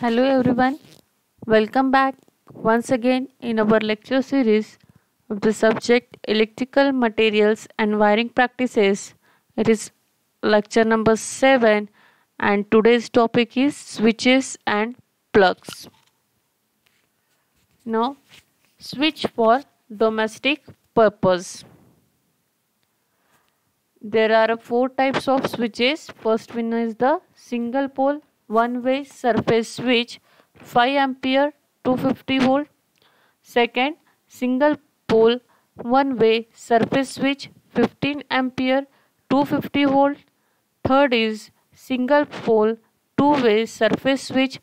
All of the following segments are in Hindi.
Hello everyone, welcome back once again in our lecture series of the subject Electrical Materials and Wiring Practices. It is lecture number 7 and today's topic is switches and plugs. Now, switch for domestic purpose. There are four types of switches. First one is the single pole one way surface switch 5 ampere 250 volt. Second single pole one way surface switch 15 ampere 250 volt. Third is single pole two way surface switch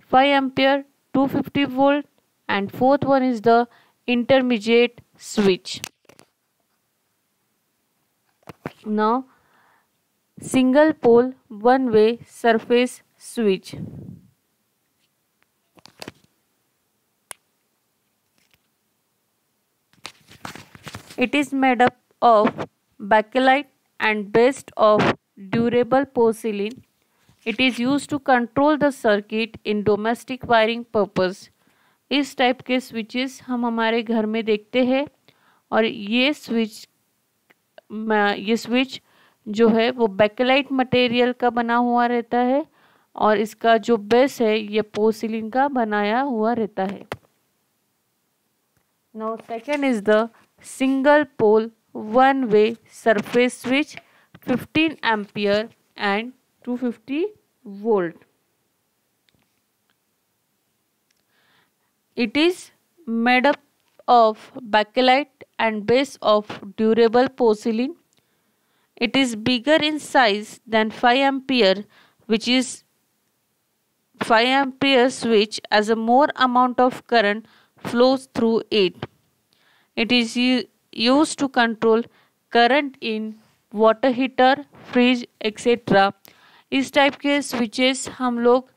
5 ampere 250 volt and fourth one is the intermediate switch. Now, single pole one way surface switch. It is made up of bakelite and best of durable porcelain it is use to control the circuit in domestic wiring purpose इस टाइप के स्विचेस हम हमारे घर में देखते हैं और ये स्विच ये स्विच जो है वो बैकेलाइट मटेरियल का बना हुआ रहता है। और इसका जो बेस है, ये पोसिलिन का बनाया हुआ रहता है। Now second is the single pole one way surface switch 15 ampere and 250 volt it is made up of bakelite and base of durable porcelain it is bigger in size than five ampere which is 5 ampere switch as a more amount of current flows through it. It is used to control current in water heater fridge etcetera इस टाइप के स्विचेस हम लोग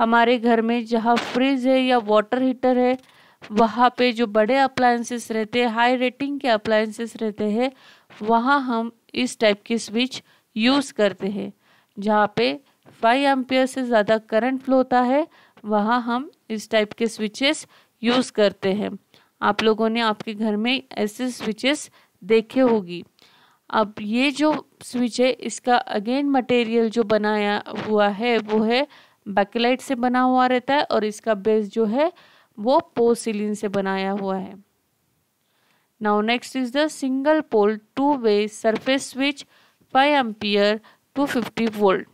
हमारे घर में जहाँ फ्रिज है या वाटर हीटर है, वहाँ पे जो बड़े अप्लायंसेस रहते हैं हाई रेटिंग के अप्लायंसेस रहते हैं, वहाँ हम इस टाइप के स्विच यूज़ करते हैं, जहाँ पे फाइव एम्पियर से ज़्यादा करंट फ्लो होता है, वहाँ हम इस टाइप के स्विचेस यूज़ करते हैं। आप लोगों ने आपके घर में ऐसे स्विचेस देखे होगी। अब ये जो स्विच है, इसका अगेन मटेरियल जो बनाया हुआ है, वो है बैकलाइट से बना हुआ रहता है और इसका बेस जो है, वो पोसिलिन से बनाया हुआ है। Now next is the single pole two way surface switch five ampere 250 volt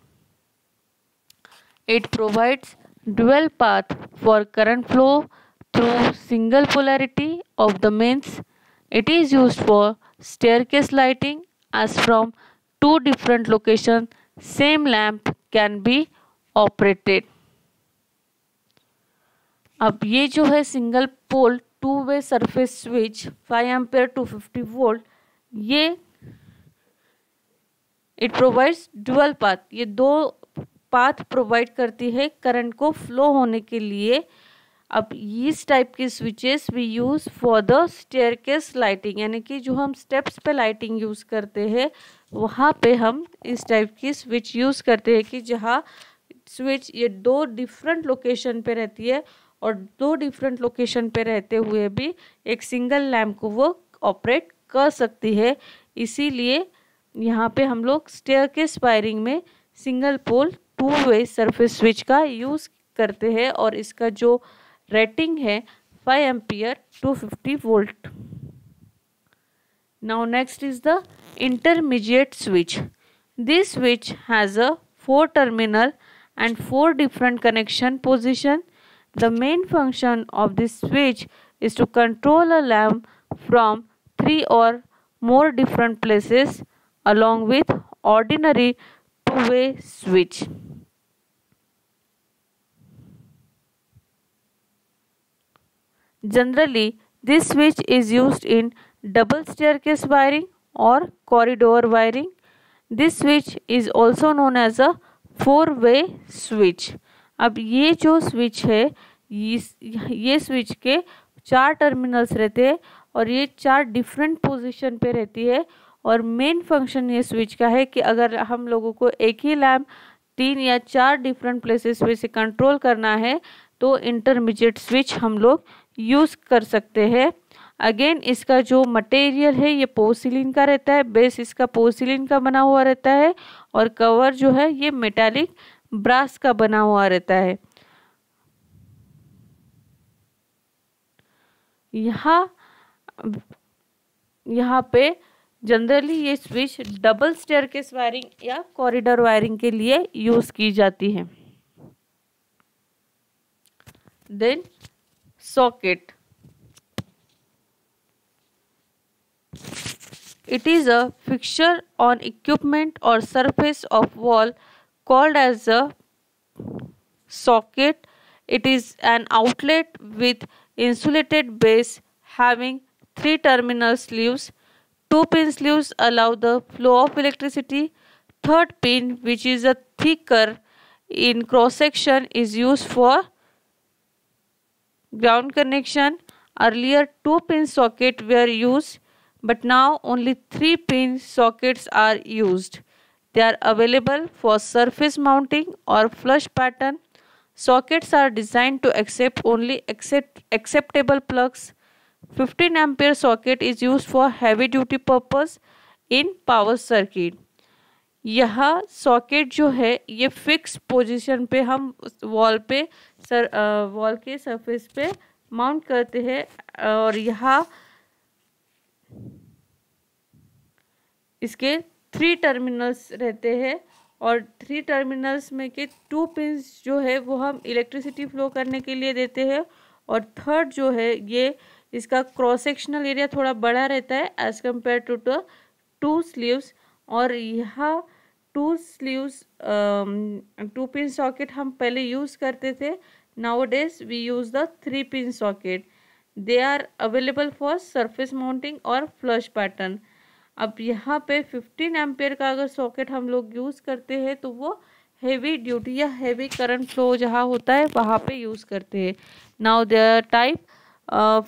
It provides dual path for current flow through single polarity of the mains. It is used for staircase lighting as from two different locations same lamp can be operated. अब ये जो है single pole two way surface switch 5 ampere two 50 volt ये इट प्रोवाइड्स डुअल पाथ ये दो पाथ प्रोवाइड करती है करंट को फ्लो होने के लिए। अब इस टाइप के switches we use for the staircase lighting यानी कि जो हम स्टेप्स पे लाइटिंग यूज़ करते हैं, वहाँ पे हम इस टाइप की स्विच यूज़ करते हैं कि जहाँ स्विच ये दो डिफरेंट लोकेशन पे रहती है और दो डिफरेंट लोकेशन पे रहते हुए भी एक सिंगल लैम्प को वो ऑपरेट कर सकती है। इसीलिए यहाँ पे हम लोग स्टेयर के स्पायरिंग में single pole two way surface switch का यूज़ करते हैं और इसका जो रेटिंग है five ampere two fifty volt now next is the intermediate switch this switch has a four terminal and four different connection position the main function of this switch is to control a lamp from three or more different places along with ordinary two way switch Generally, this switch is used in double staircase wiring or corridor wiring. This switch is also known as a four way switch अब ये जो स्विच है ये स्विच के चार टर्मिनल्स रहते हैं और ये चार डिफरेंट पोजीशन पे रहती है और मेन फ़ंक्शन ये स्विच का है कि अगर हम लोगों को एक ही लैम्प तीन या चार डिफरेंट प्लेसेस पे से कंट्रोल करना है तो इंटरमीडिएट स्विच हम लोग यूज़ कर सकते हैं। अगेन इसका जो मटेरियल है, ये पोसिलिन का रहता है। बेस इसका पोसिलिन का बना हुआ रहता है और कवर जो है, ये मेटालिक ब्रास का बना हुआ रहता है। यहाँ यहाँ पे जनरली ये स्विच डबल स्टेयर के वायरिंग या कॉरिडोर वायरिंग के लिए यूज़ की जाती है। Then socket. It is a fixture on equipment or surface of wall called as a socket. It is an outlet with insulated base having three terminal sleeves. Two pin sleeves allow the flow of electricity. Third pin which is a thicker in cross section is used for ground connection. Earlier, two pin socket were used but now only 3 pin sockets are used. They are available for surface mounting or flush pattern. Sockets are designed to accept only accept acceptable plugs. 15 ampere socket is used for heavy duty purpose in power circuit. यह सॉकेट जो है, ये फिक्स पोजीशन पे हम वॉल पे सर वॉल के सरफेस पे माउंट करते हैं और यहाँ इसके थ्री टर्मिनल्स रहते हैं और थ्री टर्मिनल्स में के टू पिंस जो है, वो हम इलेक्ट्रिसिटी फ्लो करने के लिए देते हैं और थर्ड जो है, ये इसका क्रॉस सेक्शनल एरिया थोड़ा बड़ा रहता है as compare to two sleeves और यह two sleeves two pin socket हम पहले यूज़ करते थे। Nowadays we use the three pin socket they are available for surface mounting और फ्लश पैटर्न अब यहाँ पे 15 एम्पेयर का अगर सॉकेट हम लोग यूज़ करते हैं तो वो हेवी ड्यूटी या हेवी करंट फ्लो जहाँ होता है, वहाँ पे यूज़ करते हैं। Now the type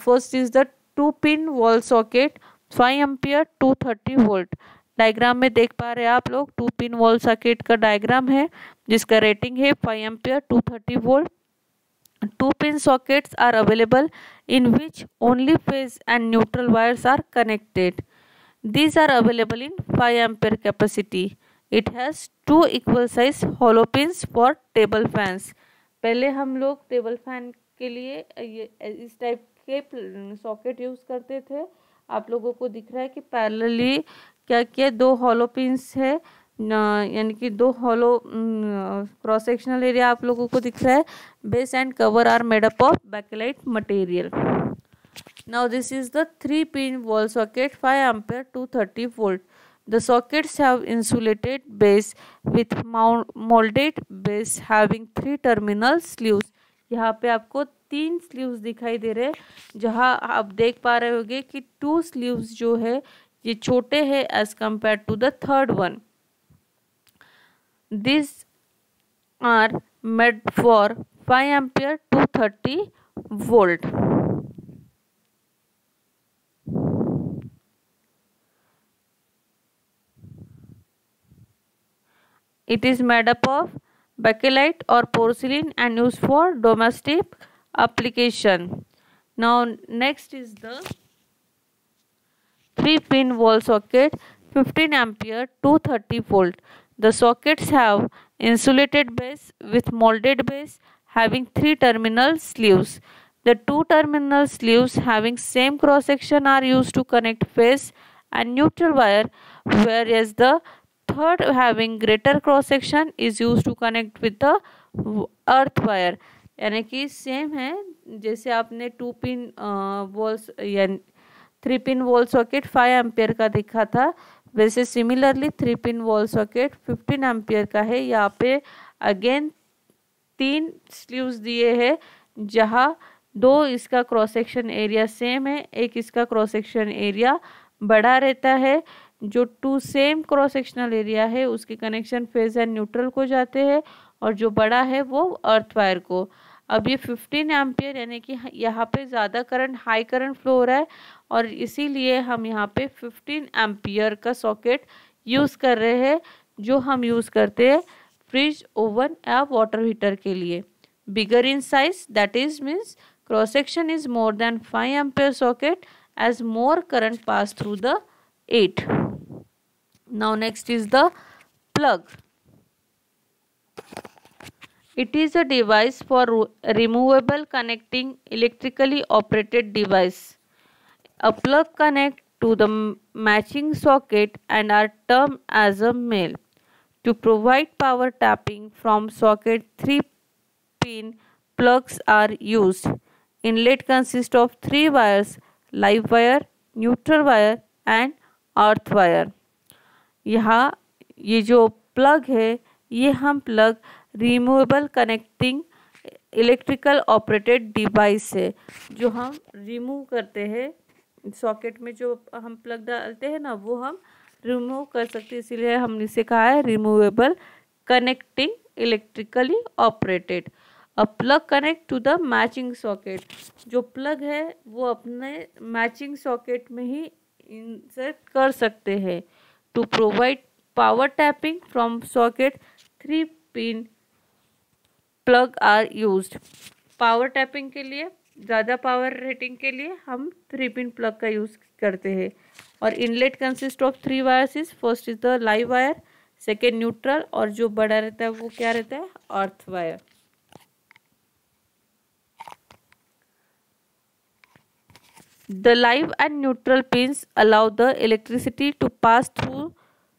first is the two pin wall socket five ampere two thirty volt diagram में देख पा रहे हैं आप लोग। टू पिन वॉल सर्किट का डायग्राम है, जिसका रेटिंग है five ampere, two thirty volt. Two pin sockets are available, in which only phase and neutral wires are connected. These are available in five ampere capacity it has two equal size hollow pins for table fans पहले हम लोग टेबल फ़ैन के लिए इस टाइप के सॉकेट यूज़ करते थे। आप लोगों को दिख रहा है कि पैरेलली क्या किया? दो हॉलो पिंस है यानी कि दो हॉलो क्रॉस सेक्शनल एरिया आप लोगों को दिख रहा है। Base and cover are made up of bakelite material now this is the three pin wall socket five ampere two thirty volt the sockets have insulated base with moulded base having three terminal sleeves यहाँ पे आपको तीन स्लीव्स दिखाई दे रहे हैं, जहाँ आप देख पा रहे होंगे कि टू स्लीव्स जो है ये छोटे है as compare to the third one this are made for five ampere two thirty volt it is made up of bakelite और porcelain and use for domestic application now next is the 3 pin wall socket 15 ampere 230 volt. The sockets have insulated base with molded base having 3 terminal sleeves. The two terminal sleeves having same cross section are used to connect phase and neutral wire whereas the third having greater cross section is used to connect with the earth wire यानी कि सेम है जैसे आपने टू पिन वॉल्स या three pin wall socket five ampere का देखा था। वैसे similarly three pin wall socket fifteen ampere का है। यहाँ पे अगेन तीन स्लीव्स दिए हैं, जहाँ दो इसका क्रॉस सेक्शन एरिया सेम है, एक इसका क्रॉस सेक्शन एरिया बड़ा रहता है। जो two same cross sectional area है, उसके कनेक्शन फ़ेज़ एंड न्यूट्रल को जाते हैं, और जो बड़ा है वो अर्थ वायर को। अब ये 15 एम्पियर यानी कि यहाँ पे ज़्यादा करंट हाई करंट फ्लो हो रहा है और इसीलिए हम यहाँ पे 15 एम्पियर का सॉकेट यूज़ कर रहे हैं, जो हम यूज़ करते हैं फ्रिज ओवन या वाटर हीटर के लिए। Bigger in size that is means cross section is more than five ampere socket as more current pass through the eight now next is the plug. It is a device for removable connecting electrically operated device a plug connect to the matching socket and are termed as a male to provide power tapping from socket 3 pin plugs are used inlet consists of three wires live wire neutral wire and earth wire यहाँ ये जो प्लग है ये हम plug removable connecting electrical operated device है, जो हम रिमूव करते हैं सॉकेट में जो हम प्लग डालते हैं ना, वो हम रिमूव कर सकते हैं। इसीलिए हमने इसे कहा है removable connecting electrically operated a plug connect to the matching socket जो प्लग है, वो अपने मैचिंग सॉकेट में ही इंसर्ट कर सकते हैं। To provide power tapping from socket 3 pin plug are used. Power tapping के लिए, ज़्यादा पावर रेटिंग के लिए हम थ्री पिन प्लग का यूज़ करते हैं। और inlet consist of three wires is first is the live wire second neutral और जो बड़ा रहता है वो क्या रहता है? Earth wire the live and neutral pins allow the electricity to pass through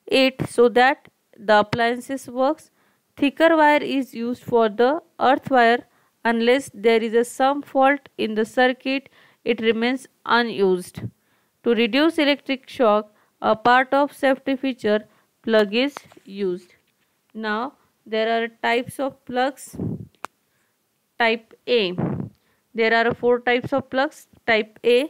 it so that the appliances works. Thicker wire is used for the earth wire unless there is a some fault in the circuit it remains unused. To reduce electric shock a part of safety feature plug is used. Now there are types of plugs type A. There are four types of plugs type A.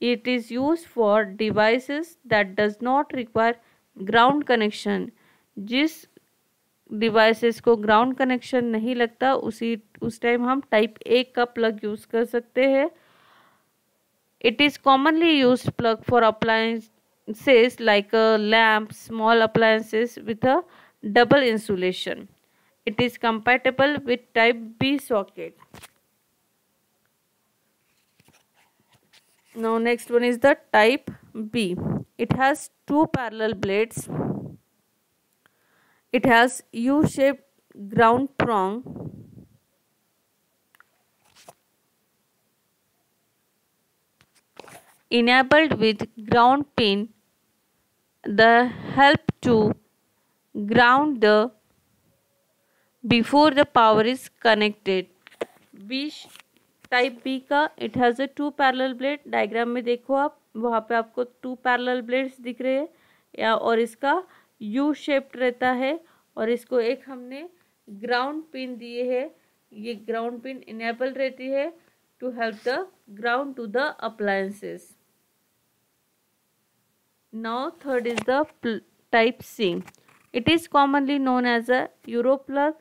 It is used for devices that does not require ground connection. This devices को ग्राउंड कनेक्शन नहीं लगता, उसी, उस टाइम हम टाइप ए का प्लग यूज़ कर सकते हैं it is commonly use plug for appliances like lamp small appliances with a double insulation is compatible with type B socket. Now next one is the type B. It has two parallel blades. It has U-shaped ground prong. Enabled with ground pin, the help to ground the before the power is connected. B type B का it has a two parallel blade diagram में देखो आप वहाँ पे आपको टू पैरेलल ब्लेड्स दिख रहे हैं या और इसका यू शेप्ड रहता है और इसको एक हमने ग्राउंड पिन दिए है। ये ग्राउंड पिन इनेबल रहती है to help the ground to the appliances now third is the type C it is commonly known as a euro plug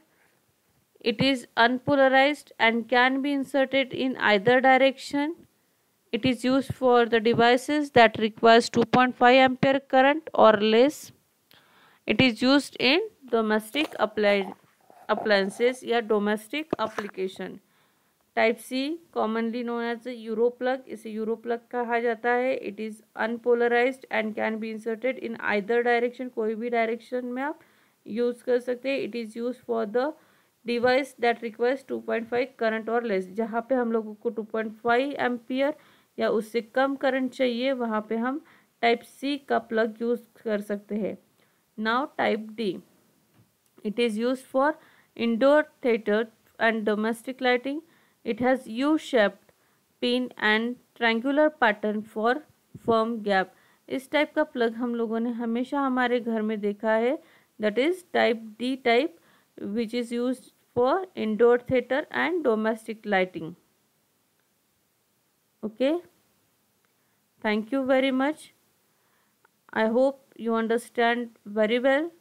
it is unpolarise and can be inserted in either direction it is use for the devices that requires two point five ampere current or less It is used in domestic appliances या domestic application type C commonly known as euro plug इसे यूरो प्लग कहा जाता है। It is unpolarise and can be inserted in either direction कोई भी डायरेक्शन में आप यूज़ कर सकते हैं। It is use for the device that requires 2.5 current or less जहाँ पे हम लोगों को 2.5 एम्पियर या उससे कम करंट चाहिए, वहाँ पे हम टाइप सी का प्लग यूज़ कर सकते हैं। Type D it is use for indoor theatre and domestic lighting it has U shaped pin and triangular pattern for firm gap इस टाइप का प्लग हम लोगों ने हमेशा हमारे घर में देखा है. That is type D type which is use for indoor theatre and domestic lighting okay thank you very much. I hope you understand very well